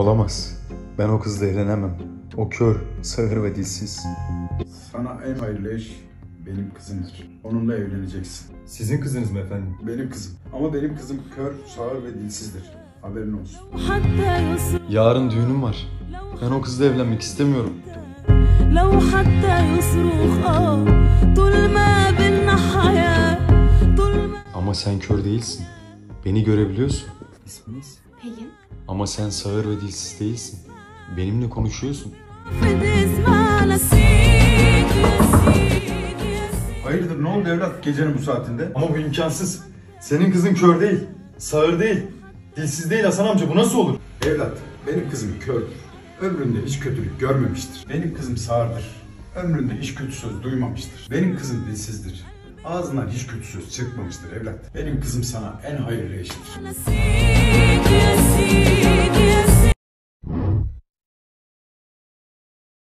Olamaz. Ben o kızla evlenemem. O kör, sağır ve dilsiz. Sana en hayırlı eş benim kızımdır. Onunla evleneceksin. Sizin kızınız mı efendim? Benim kızım. Ama benim kızım kör, sağır ve dilsizdir. Haberin olsun. Yarın düğünüm var. Ben o kızla evlenmek istemiyorum. Ama sen kör değilsin. Beni görebiliyorsun. İsminiz? Pelin. Ama sen sağır ve dilsiz değilsin. Benimle konuşuyorsun. Hayırdır ne oldu evlat gecenin bu saatinde? Ama bu imkansız. Senin kızın kör değil, sağır değil, dilsiz değil Hasan amca bu nasıl olur? Evlat benim kızım kördür. Ömründe hiç kötülük görmemiştir. Benim kızım sağırdır. Ömründe hiç kötü söz duymamıştır. Benim kızım dilsizdir. Ağzından hiç kötü söz çıkmamıştır evlat. Benim kızım sana en hayırlı eşittir.